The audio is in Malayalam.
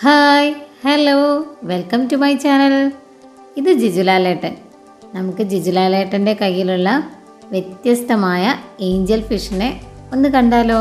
Hi hello welcome to my channel. ഇത് ജിജുലാലേട്ടൻ. നമുക്ക് ജിജുലാലേട്ടന്റെ കയ്യിലുള്ള വ്യത്യസ്തമായ ഏഞ്ചൽ ഫിഷിനെ ഒന്ന് കണ്ടാലോ?